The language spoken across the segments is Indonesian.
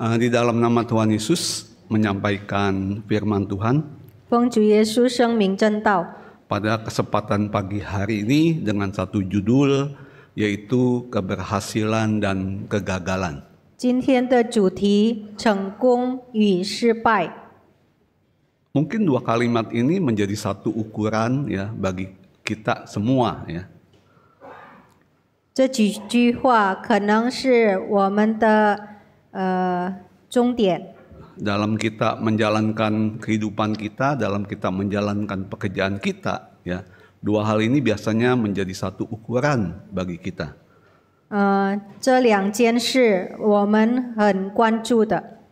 Eh, di dalam nama Tuhan Yesus menyampaikan firman Tuhan 奉主耶稣生命真道， pada kesempatan pagi hari ini dengan satu judul yaitu keberhasilan dan kegagalan. 今天的主题：成功与失败。 Mungkin dua kalimat ini menjadi satu ukuran ya bagi kita semua ya. 这几句话可能是我们的 呃终点。 Dalam kita menjalankan kehidupan kita, dalam kita menjalankan pekerjaan kita ya. Dua hal ini biasanya menjadi satu ukuran bagi kita. 呃，这两件事我们很关注的，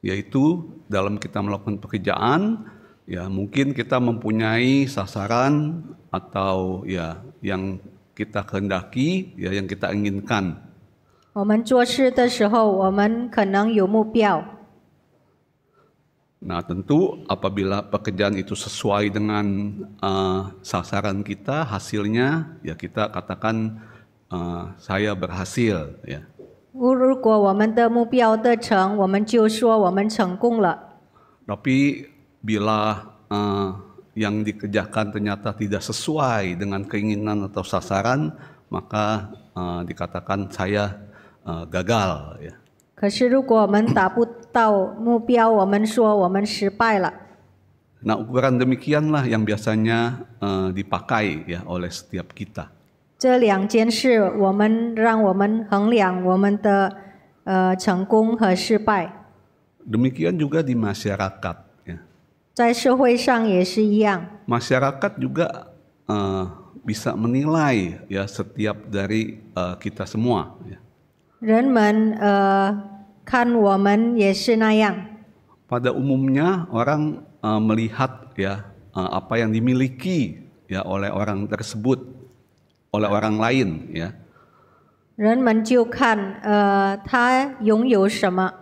yaitu dalam kita melakukan pekerjaan ya mungkin kita mempunyai sasaran atau ya yang kita kehendaki ya yang kita inginkan 我们做事的时候，我们可能有目标。 nah tentu apabila pekerjaan itu sesuai dengan eh, sasaran kita hasilnya ya kita katakan eh, saya berhasil ya 如如果我们的目标得成，我们就说我们成功了。 tapi bila eh, yang dikerjakan ternyata tidak sesuai dengan keinginan atau sasaran, maka eh, dikatakan saya eh, gagal. Ya. 可是如果我们达不到目标，我们说我们失败了。 Nah ukuran demikianlah yang biasanya eh, dipakai ya oleh setiap kita. 这两件事，我们让我们衡量我们的呃成功和失败， Demikian juga di masyarakat. Ya. 在社会上也是一样。 Masyarakat juga eh, bisa menilai ya setiap dari eh, kita semua. Ya. 人们呃看我们也是那样。 Pada umumnya orang eh, melihat ya eh, apa yang dimiliki ya oleh orang tersebut oleh orang lain ya 人们就看呃他拥有什么，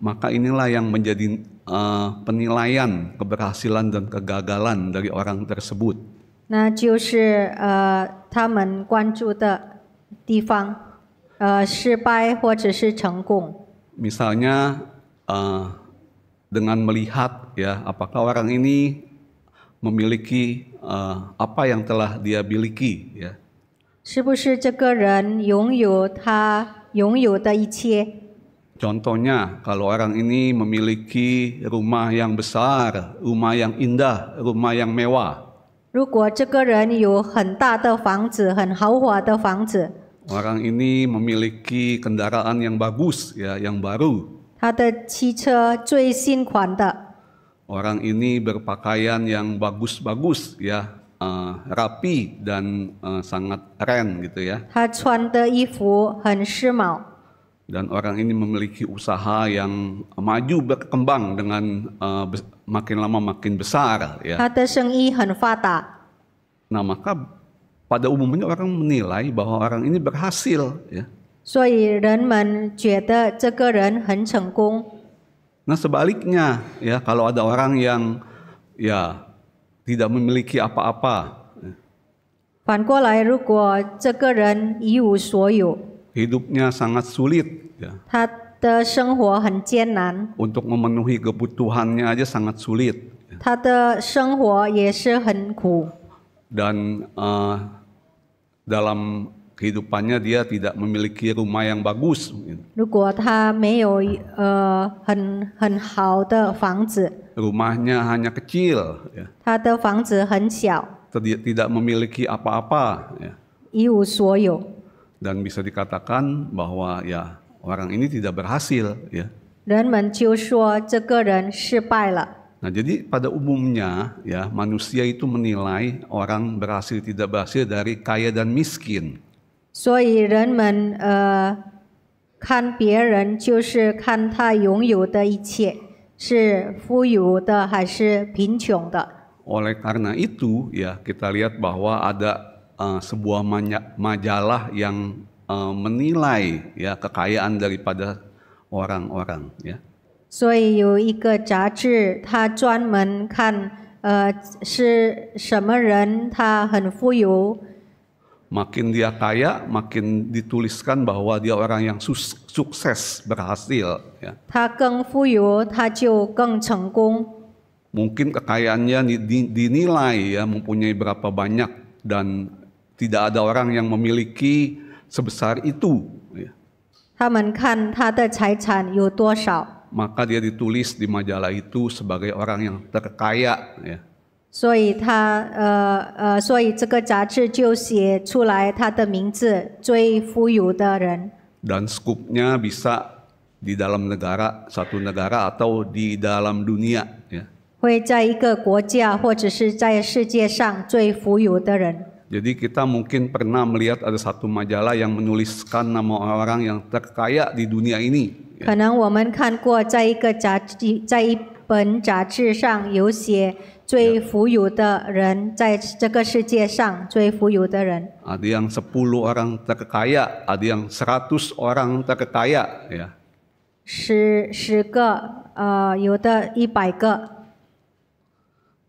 maka inilah yang menjadi eh, penilaian keberhasilan dan kegagalan dari orang tersebut 那就是呃他们关注的地方， 呃失败或者是成功。 misalnya eh, dengan melihat ya apakah orang ini memiliki eh, apa yang telah dia miliki ya 是不是这个人拥有他拥有的一切？ Contohnya, kalau orang ini memiliki rumah yang besar, rumah yang indah, rumah yang mewah, 如果这个人有很大的房子、很豪华的房子， orang ini memiliki kendaraan yang bagus, ya, yang baru, 他的汽车最新款的， orang ini berpakaian yang bagus-bagus, ya, eh, rapi dan eh, sangat keren, gitu ya, 他穿的衣服很时髦， dan orang ini memiliki usaha yang maju berkembang dengan eh, bes- makin lama makin besar, ya. 他的生意很发达。 Nah, maka pada umumnya orang menilai bahwa orang ini berhasil, ya. 所以人们觉得这个人很成功。 Nah, sebaliknya, ya, kalau ada orang yang ya tidak memiliki apa-apa, 反过来，如果这个人一无所有， hidupnya sangat sulit, ya. 他的生活很艰难， Untuk memenuhi kebutuhannya aja sangat sulit 他的生活也是很苦。 dan eh, dalam kehidupannya dia tidak memiliki rumah yang bagus. gitu. 如果他没有呃很很好的房子， Rumahnya hanya kecil, ya. 他的房子很小， Tidak tidak memiliki apa-apa, ya. 一无所有， dan bisa dikatakan bahwa ya orang ini tidak berhasil ya. 人们就说这个人失败了。 Nah, jadi pada umumnya ya manusia itu menilai orang berhasil tidak berhasil dari kaya dan miskin. 所以人们呃看别人就是看他拥有的一切是富有的还是贫穷的。 Oleh karena itu ya kita lihat bahwa ada eh, sebuah manya- majalah yang eh, menilai ya kekayaan daripada orang-orang ya. 所以有一个杂志，它专门看呃是什么人他很富有， makin dia kaya, makin dituliskan bahwa dia orang yang sus- sukses, berhasil. Ya. 他更富有，他就更成功。 Mungkin kekayaannya di- di- dinilai ya mempunyai berapa banyak dan tidak ada orang yang memiliki sebesar itu. ya. 他们看他的财产有多少， Maka dia ditulis di majalah itu sebagai orang yang terkaya. Ya. 所以他呃呃，所以这个杂志就写出来他的名字最富有的人， Dan skupnya bisa di dalam negara, satu negara atau di dalam dunia. Ya. 会在一个国家或者是在世界上最富有的人。 Jadi kita mungkin pernah melihat ada satu majalah yang menuliskan nama orang yang terkaya di dunia ini. 可能我们看过，在一个杂志，在一本杂志上有写最富有的人，在这个世界上最富有的人，Ada yang sepuluh orang terkaya, ada yang seratus orang terkaya ya. 十十个，呃，有的一百个。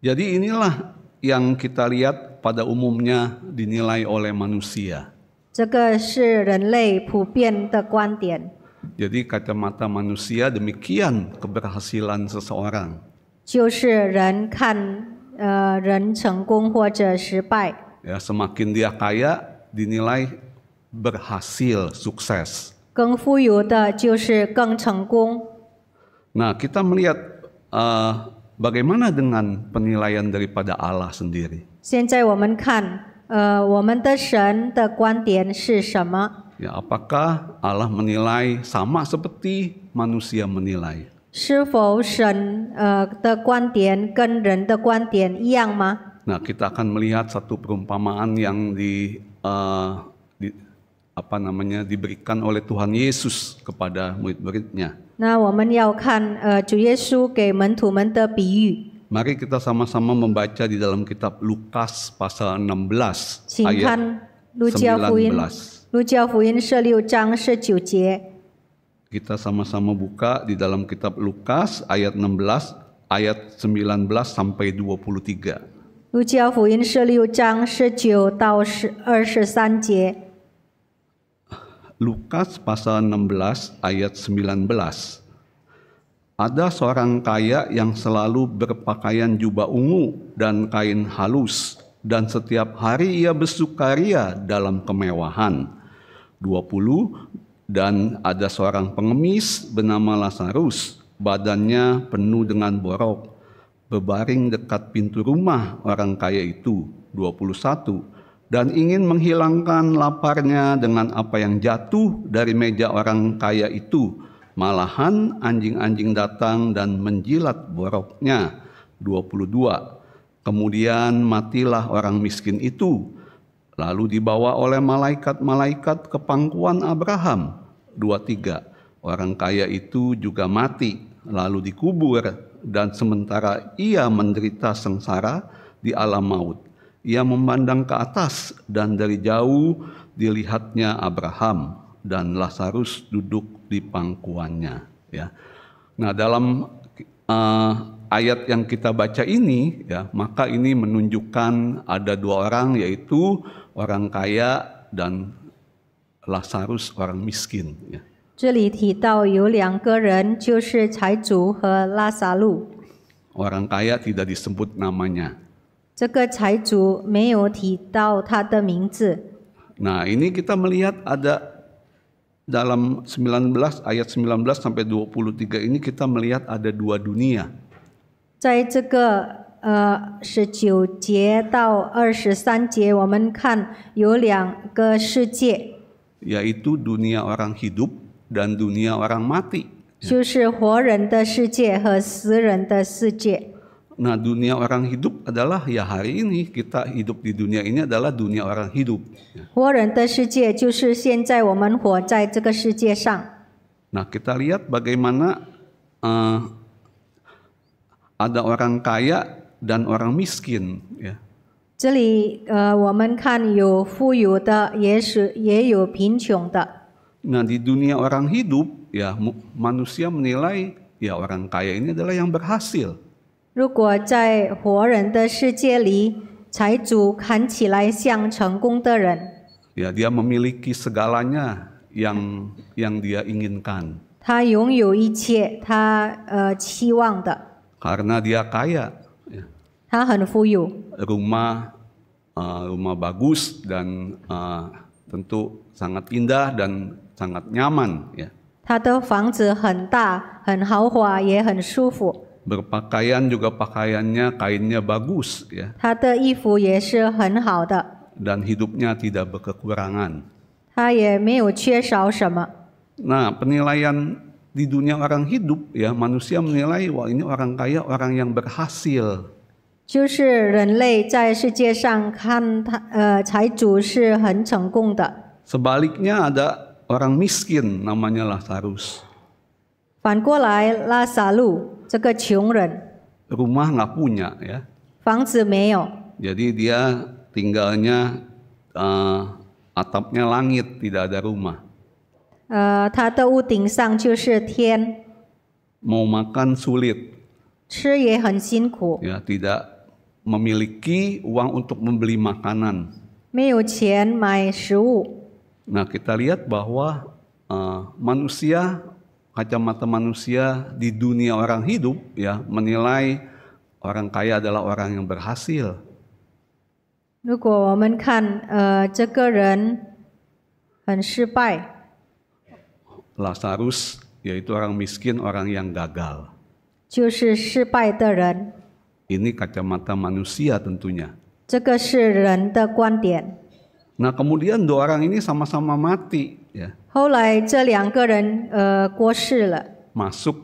Jadi inilah yang kita lihat pada umumnya dinilai oleh manusia. 这个是人类普遍的观点，Jadi kacamata manusia demikian keberhasilan seseorang. 就是人看呃人成功或者失败， Ya, semakin dia kaya dinilai berhasil, sukses. 更富有的就是更成功。 Nah, kita melihat eh, bagaimana dengan penilaian daripada Allah sendiri. 现在我们看，呃，我们的神的观点是什么？ Ya, apakah Allah menilai sama seperti manusia menilai? 是否神呃的观点跟人的观点一样吗？ Nah, kita akan melihat satu perumpamaan yang di, eh, di- apa namanya diberikan oleh Tuhan Yesus kepada murid-muridnya. 那我们要看呃主耶稣给门徒们的比喻， Mari kita sama-sama membaca di dalam kitab Lukas pasal 16请 ayat 看路加福音， 19. 路加福音十六章十九节， Kita sama-sama buka di dalam kitab Lukas ayat 16 ayat 19 sampai 23. 路加福音十六章十九到十二十三节。 Lukas pasal 16 ayat 19. Ada seorang kaya yang selalu berpakaian jubah ungu dan kain halus dan setiap hari ia bersukaria dalam kemewahan. 20 dan ada seorang pengemis bernama Lazarus, badannya penuh dengan borok, berbaring dekat pintu rumah orang kaya itu. 21 dan ingin menghilangkan laparnya dengan apa yang jatuh dari meja orang kaya itu. Malahan anjing-anjing datang dan menjilat boroknya. 22. Kemudian matilah orang miskin itu. Lalu dibawa oleh malaikat-malaikat ke pangkuan Abraham. 23. Orang kaya itu juga mati, lalu dikubur, dan sementara ia menderita sengsara di alam maut. Ia memandang ke atas dan dari jauh dilihatnya Abraham dan Lazarus duduk di pangkuannya. Ya. Nah dalam eh, ayat yang kita baca ini, ya maka ini menunjukkan ada dua orang yaitu orang kaya dan Lazarus orang miskin. Ya. 这里提到有两个人，就是财主和拉萨路。 Orang kaya tidak disebut namanya. 这个财主没有提到他的名字。 Nah, ini kita melihat ada dalam 19 ayat 19 sampai 23 ini kita melihat ada dua dunia. 在这个呃十九节到二十三节，我们看有两个世界， yaitu dunia orang hidup dan dunia orang mati. 就是活人的世界和死人的世界。 Nah, dunia orang hidup adalah ya hari ini kita hidup di dunia ini adalah dunia orang hidup. 活人的世界就是现在我们活在这个世界上。 Nah, kita lihat bagaimana eh, ada orang kaya dan orang miskin ya. 这里呃，我们看有富有的，也是也有贫穷的。 Nah, di dunia orang hidup ya mu- manusia menilai ya orang kaya ini adalah yang berhasil. 如果在活人的世界里，财主看起来像成功的人， ya dia memiliki segalanya yang yang dia inginkan 他拥有一切他呃期望的， karena dia kaya, ya. 他很富有， rumah uh, rumah bagus dan uh, tentu sangat indah dan sangat nyaman, ya. 他的房子很大、很豪华，也很舒服。 Berpakaian juga pakaiannya kainnya bagus, ya. 他的衣服也是很好的， dan hidupnya tidak berkekurangan. 他也没有缺少什么。 Nah, penilaian di dunia orang hidup ya, manusia menilai wah ini orang kaya, orang yang berhasil. 就是人类在世界上看他呃财主是很成功的， Sebaliknya ada orang miskin namanya Lazarus. 反过来拉萨路这个穷人 Rumah nggak punya ya. 房子没有， Jadi dia tinggalnya eh, atapnya langit, tidak ada rumah. 呃，他的屋顶上就是天， Mau makan sulit 吃也很辛苦， ya, tidak memiliki uang untuk membeli makanan. 没有钱买食物。 Nah, kita lihat bahwa eh, manusia, kacamata manusia di dunia orang hidup ya menilai orang kaya adalah orang yang berhasil. 如果我们看呃这个人很失败， Lazarus yaitu orang miskin, orang yang gagal. 就是失败的人， Ini kacamata manusia tentunya. 这个是人的观点。 Nah, kemudian dua orang ini sama-sama mati ya, 后来这两个人呃过世了， masuk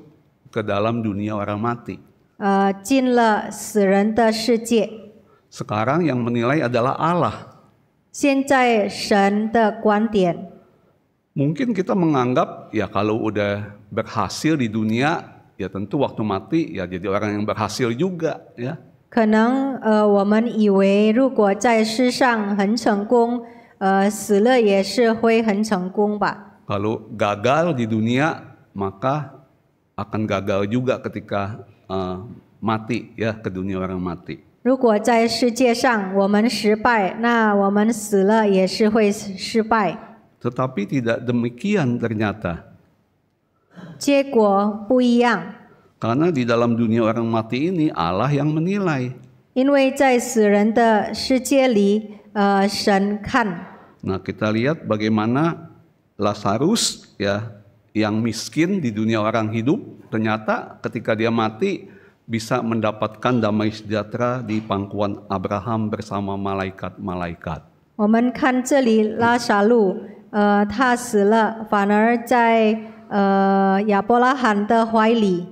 ke dalam dunia orang mati. 呃进了死人的世界。 Sekarang yang menilai adalah Allah. 现在神的观点， Mungkin kita menganggap ya kalau udah berhasil di dunia ya tentu waktu mati ya jadi orang yang berhasil juga ya. 可能呃我们以为如果在世上很成功， 呃死了也是会很成功吧。 Kalau gagal di dunia maka akan gagal juga ketika eh, mati ya ke dunia orang mati. 如果在世界上我们失败，那我们死了也是会失败。 Tetapi tidak demikian ternyata. 结果不一样， Karena di dalam dunia orang mati ini Allah yang menilai. 因为在死人的世界里，呃，神看 Nah, kita lihat bagaimana Lazarus ya yang miskin di dunia orang hidup ternyata ketika dia mati bisa mendapatkan damai sejahtera di pangkuan Abraham bersama malaikat-malaikat. 我们看这里拉萨路，呃，他死了，反而在呃亚伯拉罕的怀里。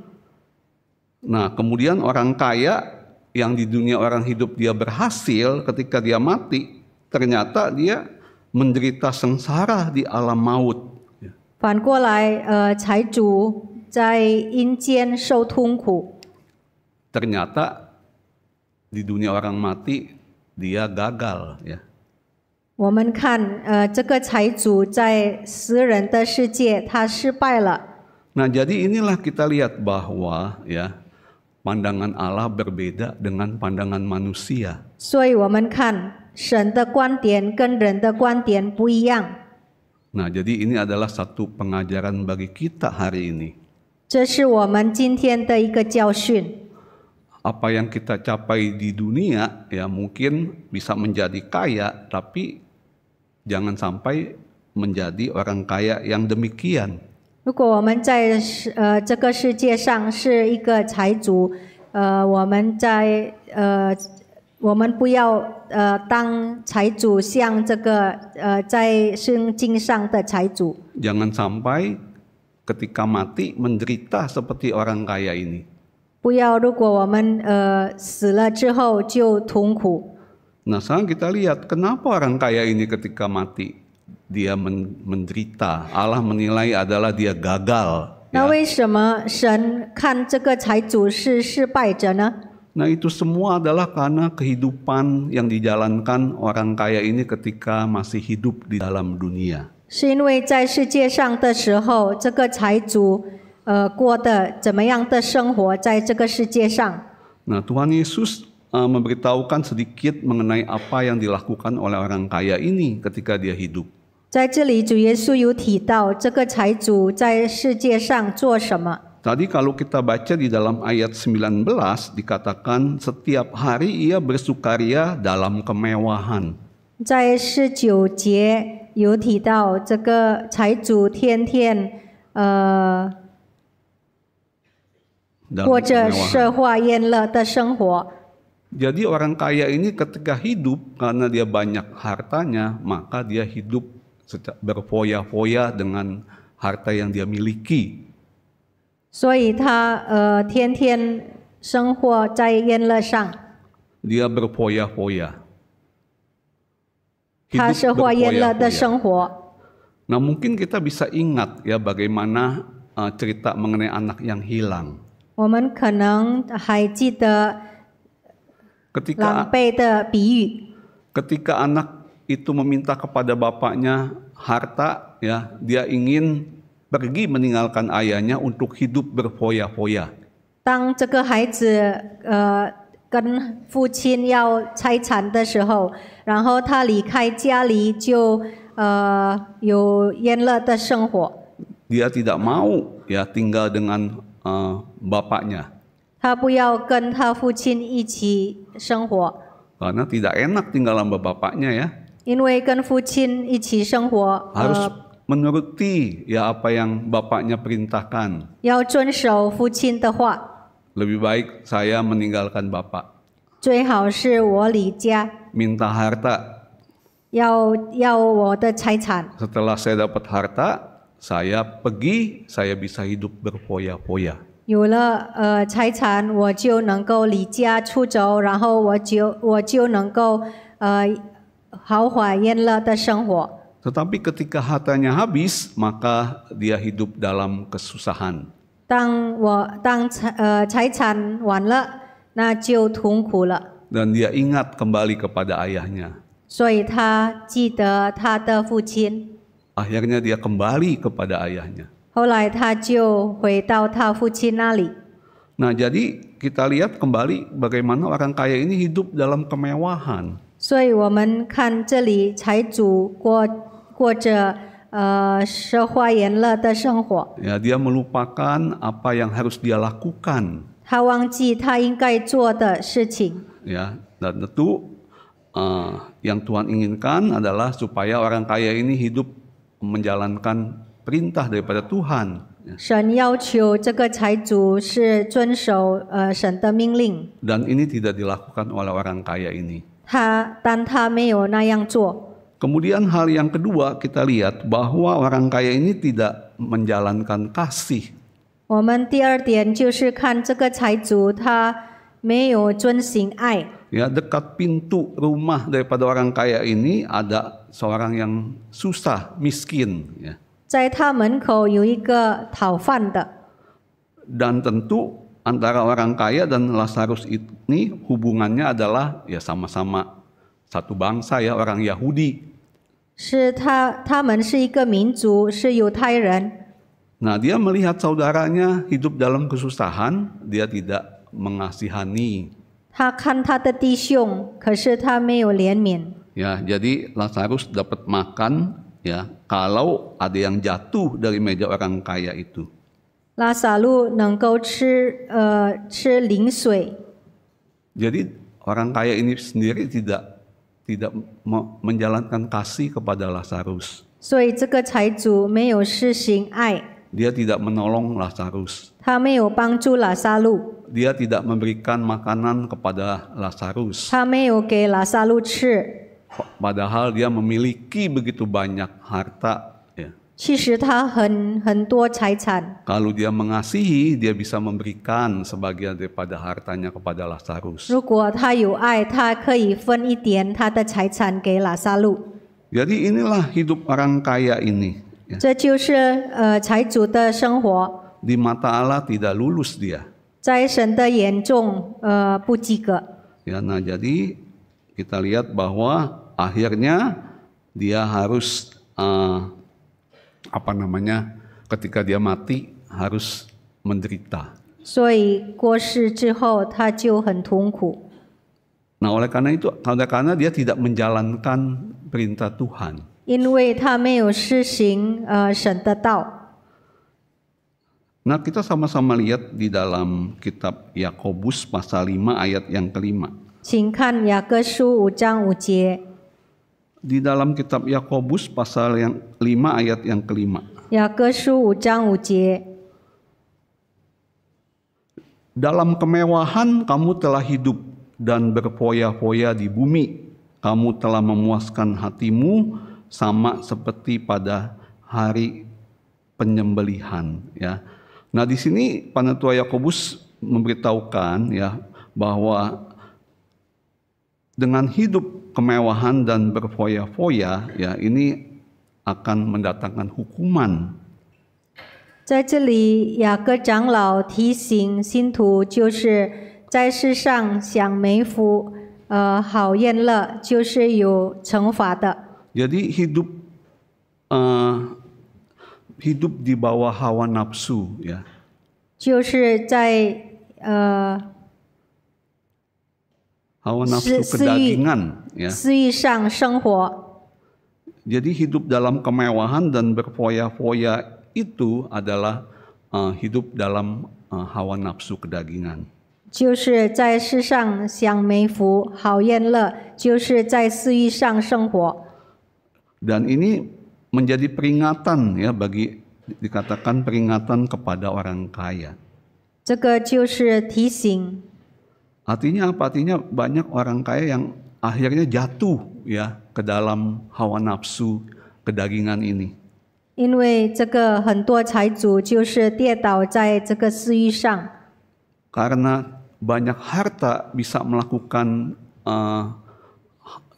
Nah, kemudian orang kaya yang di dunia orang hidup dia berhasil ketika dia mati, ternyata dia menderita sengsara di alam maut. 反过来，呃，财主在阴间受痛苦， Ternyata di dunia orang mati dia gagal ya. 我们看，呃，这个财主在死人的世界，他失败了。 Nah, jadi inilah kita lihat bahwa ya pandangan Allah berbeda dengan pandangan manusia. 所以我们看 神的观点跟人的观点不一样， Nah, jadi ini adalah satu pengajaran bagi kita hari ini. 这是我们今天的一个教训。 Apa yang kita capai di dunia ya mungkin bisa menjadi kaya, tapi jangan sampai menjadi orang kaya yang demikian. 如果我们在世呃这个世界上是一个财主，呃，我们在呃， 我们不要呃当财主，像这个呃在圣经上的财主， Jangan sampai ketika mati menderita seperti orang kaya ini. 不要如果我们呃死了之后就痛苦。 Nah, sekarang kita lihat kenapa orang kaya ini ketika mati dia men- menderita. Allah menilai adalah dia gagal. 那为什么神看这个财主是失败者呢？ Nah, itu semua adalah karena kehidupan yang dijalankan orang kaya ini ketika masih hidup di dalam dunia. 是因为在世界上的时候，这个财主呃过的怎么样的生活，在这个世界上。 Nah, Tuhan Yesus eh, memberitahukan sedikit mengenai apa yang dilakukan oleh orang kaya ini ketika dia hidup. 在这里，主耶稣有提到这个财主在世界上做什么。 Tadi kalau kita baca di dalam ayat 19 dikatakan setiap hari ia bersukaria dalam kemewahan. 在十九节有提到，这个财主天天呃 Dalam 过着 kemewahan. 奢华宴乐的生活。 Jadi orang kaya ini ketika hidup karena dia banyak hartanya, maka dia hidup seca- berfoya-foya dengan harta yang dia miliki. 所以他呃天天生活在宴乐上， Dia berfoya-foya. 他奢华宴乐的 berfoya-foya. 生活。 Nah mungkin kita bisa ingat ya bagaimana uh, cerita mengenai anak yang hilang. 我们可能还记得 Ketika 狼狈的比喻， ketika anak itu meminta kepada bapaknya harta ya dia ingin pergi meninggalkan ayahnya untuk hidup berfoya-foya 当这个孩子呃跟父亲要拆产的时候，然后他离开家里就呃有宴乐的生活， dia tidak mau ya tinggal dengan uh, bapaknya 他不要跟他父亲一起生活， karena tidak enak tinggal sama bapaknya ya 因为跟父亲一起生活 harus 呃 menuruti ya apa yang bapaknya perintahkan 要遵守父亲的话， lebih baik saya meninggalkan bapak 最好是我离家， minta harta 要要我的财产。 setelah saya dapat harta saya pergi saya bisa hidup berfoya-foya 有了呃财产，我就能够离家出走，然后我就我就能够呃豪华宴乐的生活。 Tetapi ketika hartanya habis, maka dia hidup dalam kesusahan. 当我当财呃财产完了，那就痛苦了。 Dan dia ingat kembali kepada ayahnya. 所以他记得他的父亲， Akhirnya dia kembali kepada ayahnya. 后来他就回到他父亲那里。 Nah, jadi kita lihat kembali bagaimana orang kaya ini hidup dalam kemewahan. 所以我们看这里，财主过 过着呃奢华宴乐的生活， Ya, dia melupakan apa yang harus dia lakukan. 他忘记他应该做的事情。 Ya, dan tentu eh, yang Tuhan inginkan adalah supaya orang kaya ini hidup menjalankan perintah daripada Tuhan. Ya. 神要求这个财主是遵守呃神的命令， Dan ini tidak dilakukan oleh orang kaya ini. 他但他没有那样做。 Kemudian hal yang kedua kita lihat bahwa orang kaya ini tidak menjalankan kasih. 我们第二点就是看这个财主他没有遵行爱， Ya, dekat pintu rumah daripada orang kaya ini ada seorang yang susah, miskin, ya. 在他门口有一个讨饭的， Dan tentu antara orang kaya dan Lazarus ini hubungannya adalah ya sama-sama satu bangsa ya, orang Yahudi. 是他他们是一个民族，是犹太人。 Nah, dia melihat saudaranya hidup dalam kesusahan, dia tidak mengasihani. 他看他的弟兄，可是他没有怜悯。 Ya, jadi Lazarus dapat makan ya kalau ada yang jatuh dari meja orang kaya itu. 拉萨路能够吃呃吃零水， Jadi orang kaya ini sendiri tidak tidak me- menjalankan kasih kepada Lazarus. 所以这个财主没有施行爱， Dia tidak menolong Lazarus. 他没有帮助拉萨路， Dia tidak memberikan makanan kepada Lazarus. 他没有给拉萨路吃。 Padahal dia memiliki begitu banyak harta. Ya. 其实他很很多财产， Kalau dia mengasihi, dia bisa memberikan sebagian daripada hartanya kepada Lazarus. 如果他有爱，他可以分一点他的财产给拉萨路。 Jadi inilah hidup orang kaya ini. ya. 这就是呃财主的生活， Di mata Allah tidak lulus dia. 在神的眼中呃不及格。 Ya, nah jadi kita lihat bahwa akhirnya dia harus eh, apa namanya ketika dia mati harus menderita. 所以过世之后，他就很痛苦。 Nah, oleh karena itu, oleh karena dia tidak menjalankan perintah Tuhan. 因为他没有施行呃神的道。 Nah, kita sama-sama lihat di dalam kitab Yakobus pasal 5 ayat yang kelima. 请看雅各书五章五节， di dalam kitab Yakobus pasal yang 5 ayat yang kelima. Dalam kemewahan kamu telah hidup dan berpoya-poya di bumi. Kamu telah memuaskan hatimu sama seperti pada hari penyembelihan ya. Nah, di sini Panatua Yakobus memberitahukan ya bahwa dengan hidup kemewahan dan berfoya-foya ya ini akan mendatangkan hukuman 在这里，雅各长老提醒信徒，就是在世上享美福，呃，好宴乐，就是有惩罚的。 Jadi hidup eh, hidup di bawah hawa nafsu ya. 就是在呃 Hawa nafsu Si- si- kedagingan ya. 私欲上生活， Jadi hidup dalam kemewahan dan berfoya-foya itu adalah eh, hidup dalam eh, hawa nafsu kedagingan. 就是在世上享美福，好宴乐，就是在私欲上生活。 Dan ini menjadi peringatan ya bagi dikatakan peringatan kepada orang kaya. 这个就是提醒， Artinya apa? Artinya banyak orang kaya yang akhirnya jatuh ya ke dalam hawa nafsu kedagingan ini. 因为这个很多财主就是跌倒在这个私欲上。 Karena banyak harta bisa melakukan eh,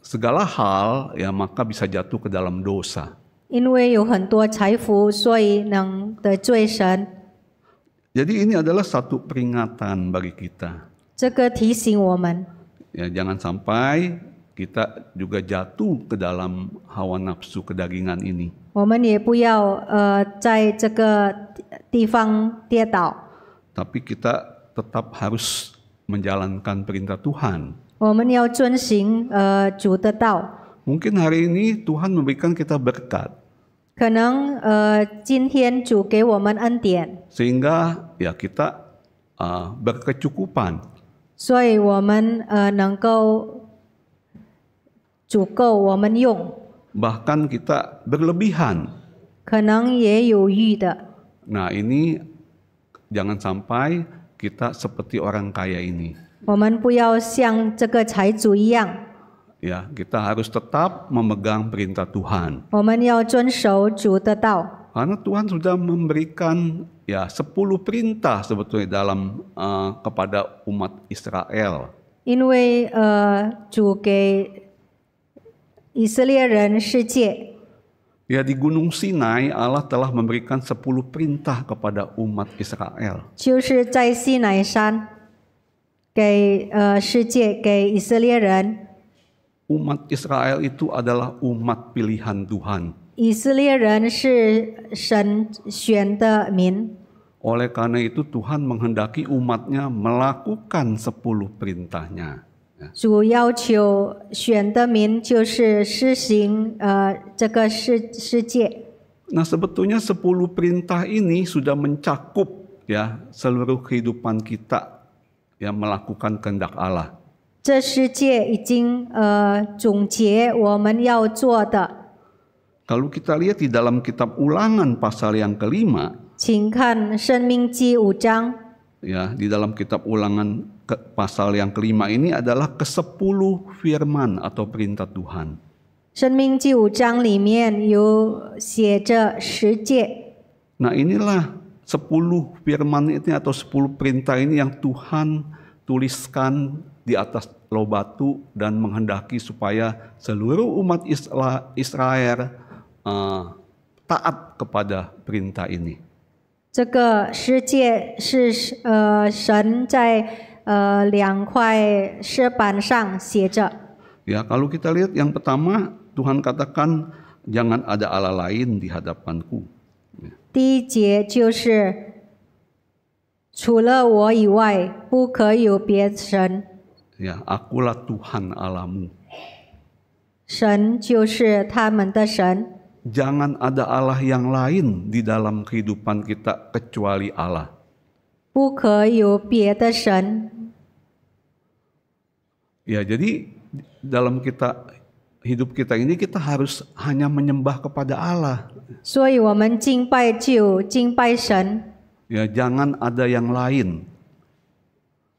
segala hal ya maka bisa jatuh ke dalam dosa. 因为有很多财富，所以能得罪神。 Jadi ini adalah satu peringatan bagi kita. 这个提醒我们， Ya jangan sampai kita juga jatuh ke dalam hawa nafsu kedagingan ini. 我们也不要呃在这个地方跌倒， Tapi kita tetap harus menjalankan perintah Tuhan. 我们要遵行呃主的道。 Mungkin hari ini Tuhan memberikan kita berkat 可能呃今天主给我们恩典， sehingga ya kita uh, berkecukupan. 所以我们呃能够足够我们用， Bahkan kita berlebihan. 可能也有余的。 Nah, ini jangan sampai kita seperti orang kaya ini. 我们不要像这个财主一样， Ya, kita harus tetap memegang perintah Tuhan. 我们要遵守主的道， Karena Tuhan sudah memberikan ya 10 perintah sebetulnya dalam uh, kepada umat Israel. 因为呃主给以色列人世界， Ya di Gunung Sinai Allah telah memberikan 10 perintah kepada umat Israel. 就是在西乃山给呃世界给以色列人， Umat Israel itu adalah umat pilihan Tuhan. 以色列人是神选的民， Oleh karena itu Tuhan menghendaki umatnya melakukan 10 perintahnya. Ya. 主要求选的民就是施行呃这个世世界。 Nah sebetulnya 10 perintah ini sudah mencakup ya seluruh kehidupan kita yang melakukan kehendak Allah. 这世界已经呃总结我们要做的， Kalau kita lihat di dalam kitab ulangan pasal yang kelima, 请看《生命记》五章， ya di dalam kitab ulangan ke, pasal yang kelima ini adalah ke 10 firman atau perintah Tuhan. 《生命记》五章里面有写着十诫， Nah inilah 10 firman ini atau 10 perintah ini yang Tuhan tuliskan di atas loh batu dan menghendaki supaya seluruh umat Isla- Israel eh, taat kepada perintah ini. 这个十诫是呃神在呃两块石板上写着。 Ya, kalau kita lihat yang pertama Tuhan katakan jangan ada Allah lain di hadapanku. 第一节就是除了我以外，不可有别神。 Ya, akulah Tuhan Allahmu. 神就是他们的神， Jangan ada Allah yang lain di dalam kehidupan kita kecuali Allah. 不可有别的神。 Ya, jadi dalam kita hidup kita ini kita harus hanya menyembah kepada Allah. 所以，我们敬拜就敬拜神， Ya, jangan ada yang lain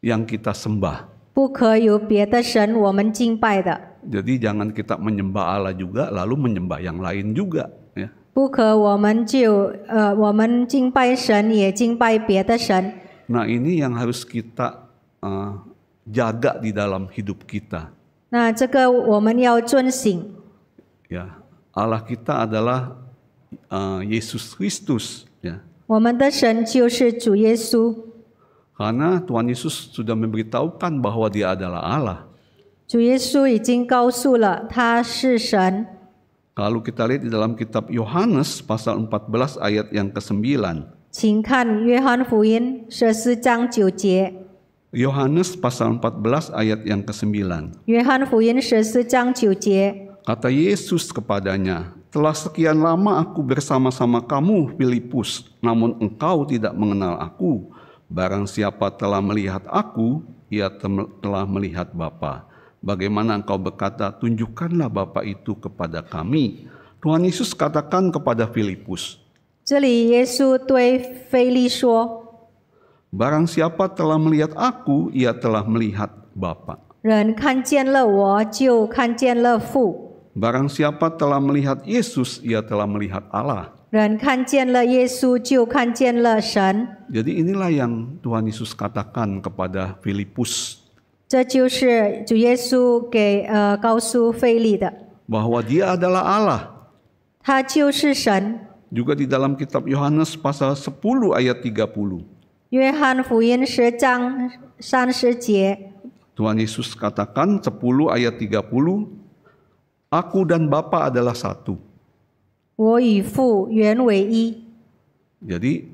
yang kita sembah. 不可有别的神我们敬拜的， Jadi jangan kita menyembah Allah juga lalu menyembah yang lain juga, ya. 不可我们就呃，我们敬拜神也敬拜别的神。 Nah, ini yang harus kita eh, jaga di dalam hidup kita. 那这个我们要遵行。 Ya, Allah kita adalah eh, Yesus Kristus, ya. 我们的神就是主耶稣， Karena Tuhan Yesus sudah memberitahukan bahwa Dia adalah Allah. 主耶稣已经告诉了他是神。 Kalau kita lihat di dalam kitab Yohanes pasal 14 ayat yang ke-9. 请看约翰福音十四章九节。 Yohanes pasal 14 ayat yang ke-9. 约翰福音十四章九节， Kata Yesus kepadanya, "Telah sekian lama aku bersama-sama kamu, Filipus, namun engkau tidak mengenal aku. Barang siapa telah melihat aku, ia tem- telah melihat Bapa. Bagaimana engkau berkata, tunjukkanlah Bapa itu kepada kami." Tuhan Yesus katakan kepada Filipus, 这里耶稣对菲利说 "Barang siapa telah melihat aku, ia telah melihat Bapa. 人看见了我，就看见了父； Barang siapa telah melihat Yesus, ia telah melihat Allah." 人看见了耶稣，就看见了神。 Jadi inilah yang Tuhan Yesus katakan kepada Filipus 这就是主耶稣给呃告诉菲利的， bahwa Dia adalah Allah. 他就是神。 Juga di dalam kitab Yohanes pasal 10 ayat 30. 约翰福音十章三十节， Tuhan Yesus katakan 10 ayat 30, Aku dan Bapa adalah satu. 我与父原为一。 Jadi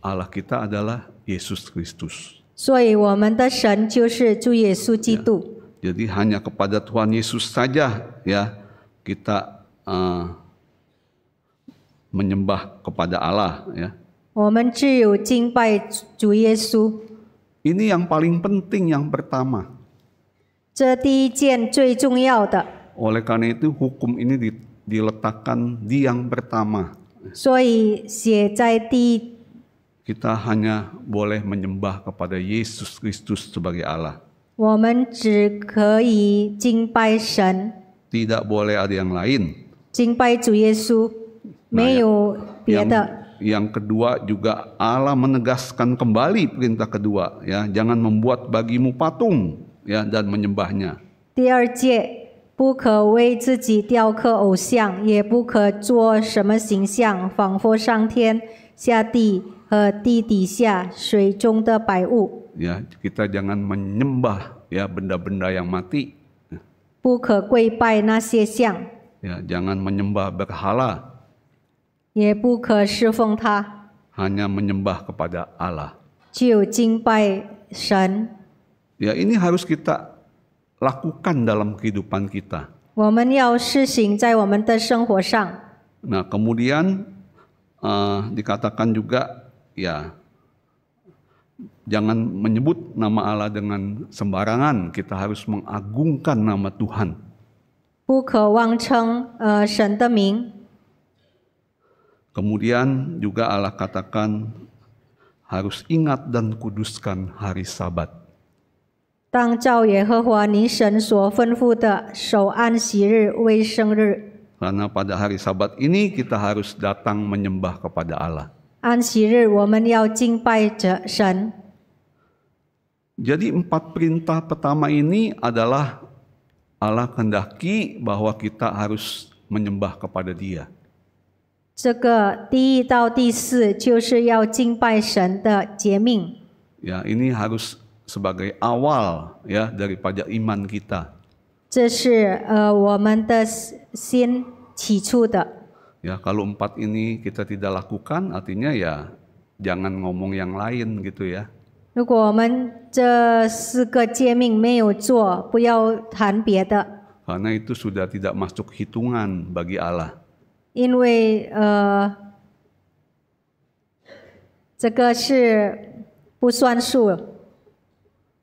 Allah kita adalah Yesus Kristus. 所以我们的神就是主耶稣基督。 Jadi hanya kepada Tuhan Yesus saja ya kita eh, menyembah kepada Allah ya. 我们只有敬拜主耶稣， Ini yang paling penting yang pertama. 这第一件最重要的。 Oleh karena itu hukum ini di- diletakkan di yang pertama. 所以写在第一， Kita hanya boleh menyembah kepada Yesus Kristus sebagai Allah. 我们只可以敬拜神， Tidak boleh ada yang lain. 敬拜主耶稣，没有别 Yang, 的。 yang kedua juga Allah menegaskan kembali perintah kedua ya, jangan membuat bagimu patung ya dan menyembahnya. 第二诫，不可为自己雕刻偶像，也不可做什么形象，仿佛上天、下地 和地底下水中的百物， Ya, kita jangan menyembah ya benda-benda yang mati. 不可跪拜那些像， Ya, jangan menyembah berhala, 也不可侍奉他， hanya menyembah kepada Allah. 只有敬拜神。 Ya, ini harus kita lakukan dalam kehidupan kita. 我们要施行在我们的生活上。 Nah, kemudian eh, dikatakan juga ya jangan menyebut nama Allah dengan sembarangan. Kita harus mengagungkan nama Tuhan. 不可妄称呃神的名， Kemudian juga Allah katakan harus ingat dan kuduskan hari Sabat. 当照耶和华你神所吩咐的守安息日为生日。 Karena pada hari Sabat ini kita harus datang menyembah kepada Allah. 安息日我们要敬拜着神。 Jadi empat perintah pertama ini adalah Allah kehendaki bahwa kita harus menyembah kepada Dia. 这个第一到第四就是要敬拜神的诫命， Ya, ini harus sebagai awal ya daripada iman kita. 这是呃我们的心起初的。 Ya, kalau empat ini kita tidak lakukan, artinya ya jangan ngomong yang lain gitu ya. 如果我们这四个诫命没有做，不要谈别的， karena itu sudah tidak masuk hitungan bagi Allah. 因为呃，这个是不算数。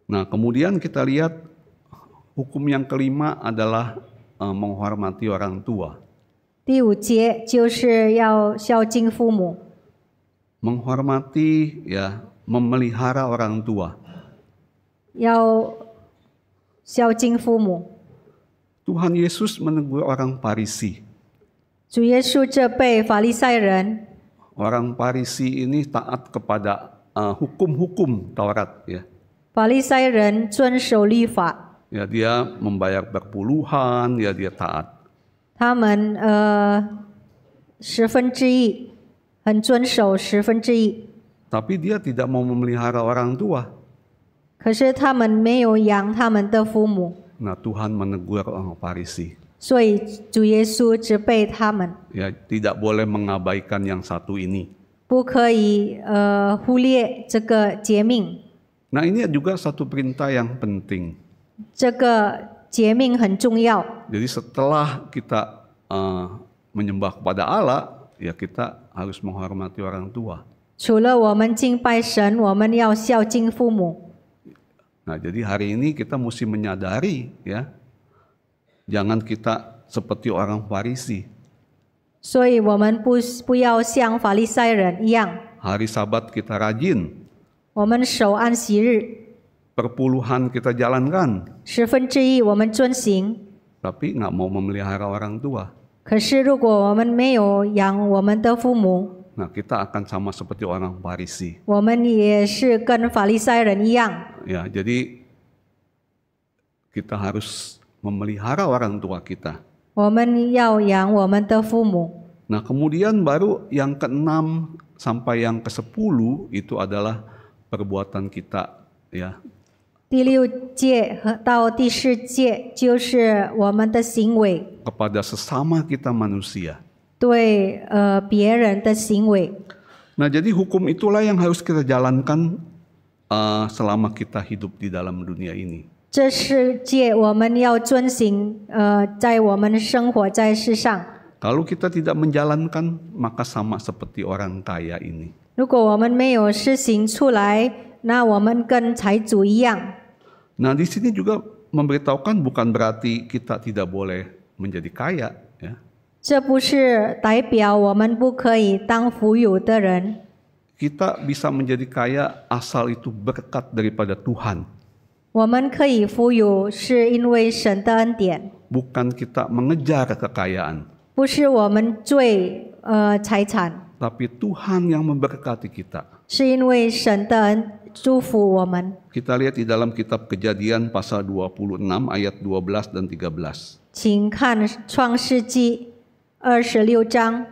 Nah, kemudian kita lihat hukum yang kelima adalah eh, menghormati orang tua. 第五节就是要孝敬父母， Menghormati ya, memelihara orang tua. 要孝敬父母。 Tuhan Yesus menegur orang Parisi. 主耶稣这被法利赛人， Orang Parisi ini taat kepada eh, hukum-hukum Taurat ya. 法利赛人遵守律法， Ya dia membayar berpuluhan, ya dia taat. 他们呃十分之一很遵守十分之一， Tapi dia tidak mau memelihara orang tua. 可是他们没有养他们的父母， Nah, Tuhan menegur orang Parisi. 所以主耶稣责备他们， Ya, tidak boleh mengabaikan yang satu ini. 不可以呃忽略这个诫命。 Nah, ini juga satu perintah yang penting. 这个 诫命很重要， Jadi setelah kita eh, menyembah kepada Allah, ya kita harus menghormati orang tua. 除了我们敬拜神，我们要孝敬父母。 Nah, jadi hari ini kita mesti menyadari ya, jangan kita seperti orang Farisi. 所以我们不不要像法利赛人一样， Hari Sabat kita rajin, 我们守安息日， perpuluhan kita jalankan, 十分之一我们遵行。 tapi nggak mau memelihara orang tua. 可是如果我们没有养我们的父母， Nah, kita akan sama seperti orang Farisi. 我们也是跟法利赛人一样， Ya, jadi kita harus memelihara orang tua kita. 我们要养我们的父母。 Nah, kemudian baru yang keenam sampai yang ke sepuluh itu adalah perbuatan kita, ya. 第六戒和到第十戒就是我们的行为， kepada sesama kita manusia. 对呃别人的行为。 Nah, jadi hukum itulah yang harus kita jalankan uh, selama kita hidup di dalam dunia ini. 这世界我们要遵行，呃，在我们生活在世上。 Kalau kita tidak menjalankan, maka sama seperti orang kaya ini. 如果我们没有施行出来，那我们跟财主一样。 Nah, di sini juga memberitahukan bukan berarti kita tidak boleh menjadi kaya, ya. 这不是代表我们不可以当富有的人， Kita bisa menjadi kaya asal itu berkat daripada Tuhan, 我们可以富有是因为神的恩典， bukan kita mengejar kekayaan, 不是我们追呃财产， tapi Tuhan yang memberkati kita. 是因为神的恩 祝福我们。 Kita lihat di dalam kitab Kejadian pasal 26 ayat 12 dan 13. 请看创世纪二十六章，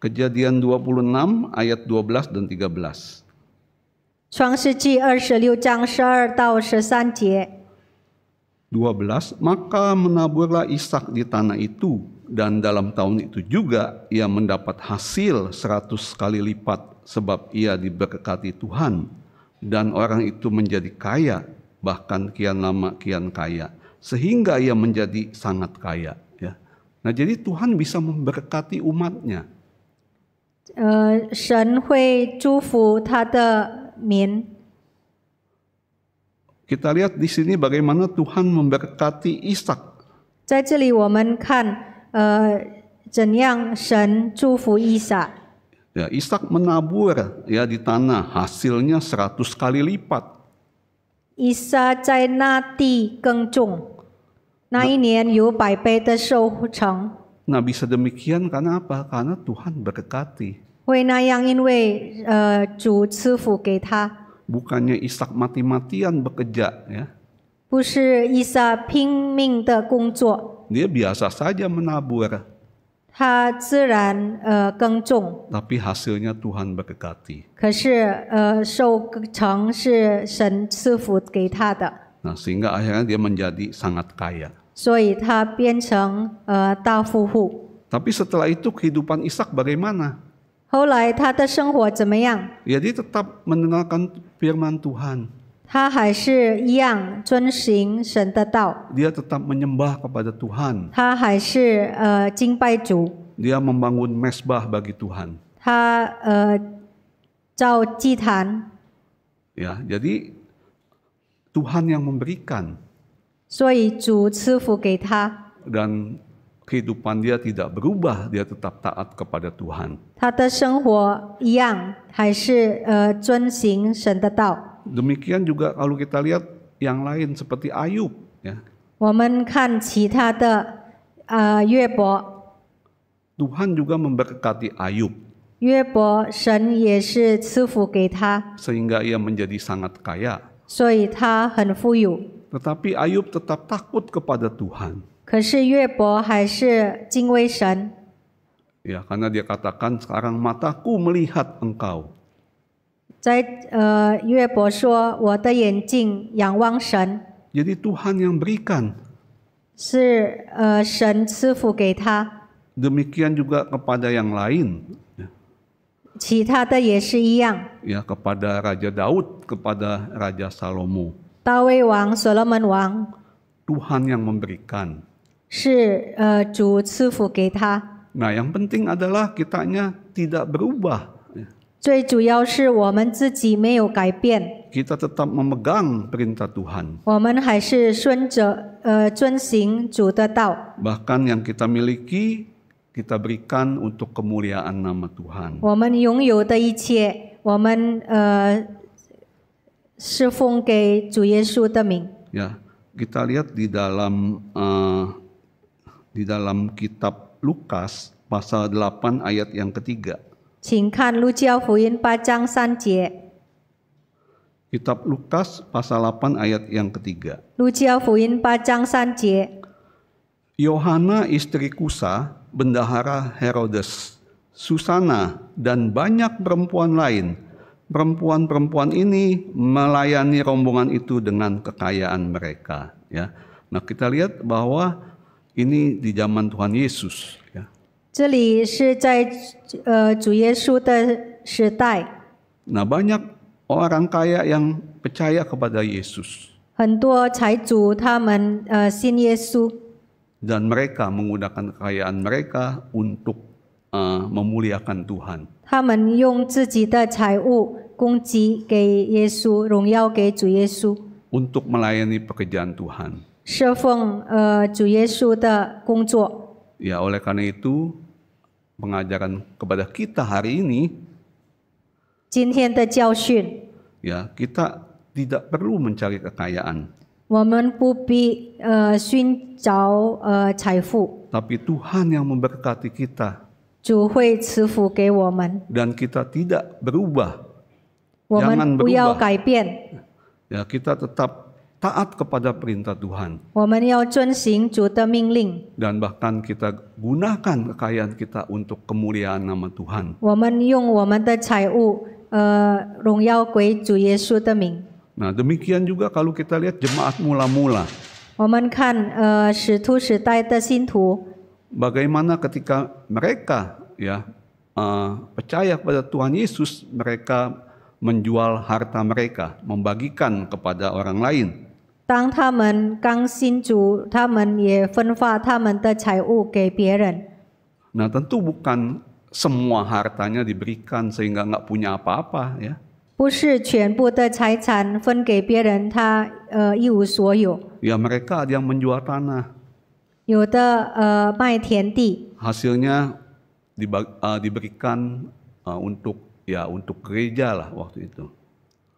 Kejadian 26 ayat 12 dan 13. 创世纪二十六章十二到十三节。 12 Maka menaburlah Ishak di tanah itu dan dalam tahun itu juga ia mendapat hasil 100 kali lipat sebab ia diberkati Tuhan dan orang itu menjadi kaya bahkan kian lama kian kaya sehingga ia menjadi sangat kaya ya. Nah, jadi Tuhan bisa memberkati umatnya. 呃，神会祝福他的民。 Kita lihat di sini bagaimana Tuhan memberkati Ishak 在这里，我们看，呃，怎样神祝福伊撒。 Ya, Ishak menabur ya di tanah, hasilnya 100 kali lipat. 伊撒在那地耕种，那一年有百倍的收成。 Nah, bisa demikian karena apa? Karena Tuhan berkati. 会那样，因为呃主赐福给他， Bukannya Ishak mati-matian bekerja ya. 不是伊撒拼命的工作， Dia biasa saja menabur, 他自然呃耕种， tapi hasilnya Tuhan berkati. 可是呃收成是神赐福给他的， Nah, sehingga akhirnya dia menjadi sangat kaya. 所以他变成呃大富户。 Tapi setelah itu kehidupan Ishak bagaimana? 后来他的生活怎么样？ Ya dia tetap mendengarkan firman Tuhan. 他还是一样遵行神的道， Dia tetap menyembah kepada Tuhan. 他还是呃敬拜主， Dia membangun mesbah bagi Tuhan. 他呃造祭坛， Ya, jadi Tuhan yang memberikan 所以主赐福给他， dan kehidupan dia tidak berubah, dia tetap taat kepada Tuhan. 他的生活一样还是呃遵行神的道。 Demikian juga kalau kita lihat yang lain seperti Ayub, ya. 我们看其他的呃约伯， Tuhan juga memberkati Ayub 约伯神也是赐福给他， sehingga ia menjadi sangat kaya. 所以他很富有。 Tetapi Ayub tetap takut kepada Tuhan. 可是约伯还是敬畏神， Ya, karena dia katakan sekarang mataku melihat engkau. 在呃约伯说：“我的眼睛仰望神， Jadi Tuhan yang berikan. 是呃神赐福给他， Demikian juga kepada yang lain. Ya, 其他的也是一样。 Ya, kepada Raja Daud, kepada Raja Salomo. 大卫王、所罗门王 Tuhan yang memberikan. 是呃主赐福给他。 Nah, yang penting adalah kitanya tidak berubah. Ya, 最主要是我们自己没有改变， Kita tetap memegang perintah Tuhan. 我们还是顺着呃遵行主的道。 Bahkan yang kita miliki, kita berikan untuk kemuliaan nama Tuhan. 我们拥有的一切，我们呃侍奉给主耶稣的名。 Ya, kita lihat di dalam eh, di dalam kitab Lukas pasal 8 ayat yang ketiga. 请看《路加福音》八章三节， Kitab Lukas pasal 8 ayat yang ketiga. 《路加福音》八章三节。 Yohana istri Kusa, bendahara Herodes, Susana, dan banyak perempuan lain. Perempuan-perempuan ini melayani rombongan itu dengan kekayaan mereka. Ya, nah kita lihat bahwa ini di zaman Tuhan Yesus. Ya. 这里是在呃主耶稣的时代， Nah banyak orang kaya yang percaya kepada Yesus 很多财主他们呃信耶稣， dan mereka menggunakan kekayaan mereka untuk eh, memuliakan Tuhan. 他们用自己的财物供给给耶稣，荣耀给主耶稣， untuk melayani pekerjaan Tuhan. 侍奉呃主耶稣的工作。 Ya, oleh karena itu pengajaran kepada kita hari ini 今天的教训， ya, kita tidak perlu mencari kekayaan, 我们不必呃寻找呃财富， tapi Tuhan yang memberkati kita 主会赐福给我们， dan kita tidak berubah. 我 Jangan 们不要 berubah. 改变， Ya, kita tetap taat kepada perintah Tuhan. Dan bahkan kita gunakan kekayaan kita untuk kemuliaan nama Tuhan. Nah demikian juga kalau kita lihat jemaat mula-mula. Bagaimana ketika mereka ya uh, percaya kepada Tuhan Yesus mereka menjual harta mereka, membagikan kepada orang lain. 当他们刚信主，他们也分发他们的财物给别人。 Nah, tentu bukan semua hartanya diberikan sehingga nggak punya apa-apa ya. 不是全部的财产分给别人，他呃一无所有。 Ya mereka ada yang menjual tanah, 有的呃卖田地， hasilnya dibag- eh, diberikan eh, untuk ya untuk gereja lah waktu itu.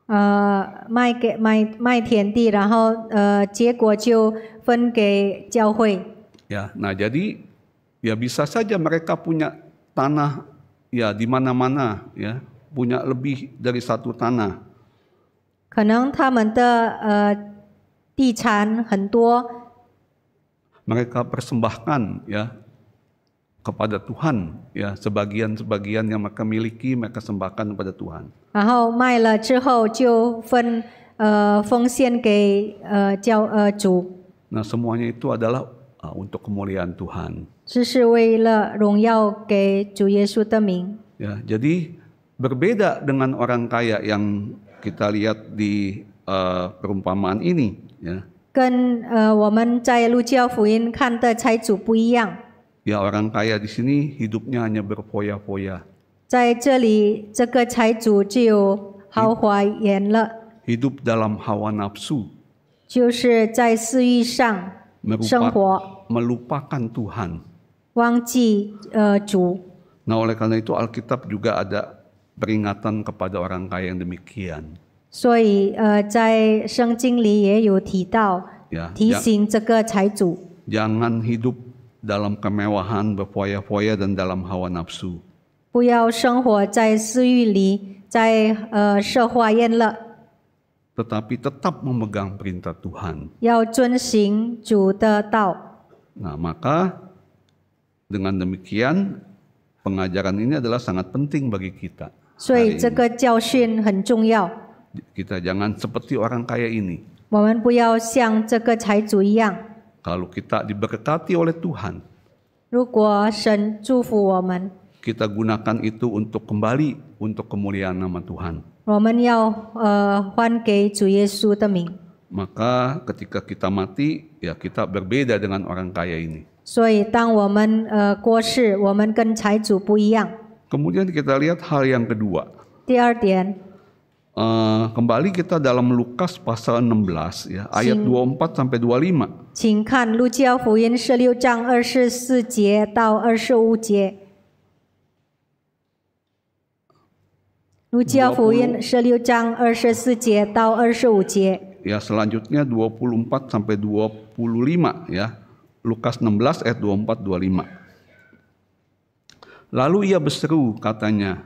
呃卖给卖卖田地，然后呃结果就分给教会。 Ya, nah jadi ya bisa saja mereka punya tanah ya di mana-mana ya, punya lebih dari satu tanah. 可能他们的呃地产很多， Mereka persembahkan ya kepada Tuhan ya sebagian-sebagian yang mereka miliki mereka sembahkan kepada Tuhan. 然后卖了之后就分呃奉献给呃教呃主， Nah, semuanya itu adalah uh, untuk kemuliaan Tuhan. 这是为了荣耀给主耶稣的名。 Ya, jadi berbeda dengan orang kaya yang kita lihat di eh, perumpamaan ini ya. 跟呃我们在路加福音看的财主不一样。 Ya orang kaya di sini hidupnya hanya berfoya-foya. 在这里，这个财主只有豪华言乐， Hidup dalam hawa nafsu, 就是在私欲上生 merupa- 活， melupakan Tuhan. 忘记呃主。 Nah oleh karena itu Alkitab juga ada peringatan kepada orang kaya yang demikian. 所以呃，在圣经里也有提到 Ya, 提 ja- 醒这个财主， jangan hidup dalam kemewahan, berfoya-foya dan dalam hawa nafsu. 不要生活在私欲里，在呃奢华宴乐， tetapi tetap memegang perintah Tuhan. 要遵行主的道。 Nah, maka dengan demikian pengajaran ini adalah sangat penting bagi kita. 所以 hari 这 ini. 个教训很重要， Kita jangan seperti orang kaya ini. 我们不要像这个财主一样。 Kalau kita diberkati oleh Tuhan, 如果神祝福我们， kita gunakan itu untuk kembali untuk kemuliaan nama Tuhan. 我们要呃还给主耶稣的名。 Maka ketika kita mati, ya kita berbeda dengan orang kaya ini. 所以，当我们呃过世，我们跟财主不一样。 Kemudian kita lihat hal yang kedua. 第二点， Eh, kembali kita dalam Lukas pasal 16 ya, ayat 24 sampai 25. 请看路加福音十六章二十四节到二十五节。路加福音十六章二十四节到二十五节。 Ya, selanjutnya 24 sampai 25 ya. Lukas 16 ayat 24 25. Lalu ia berseru katanya,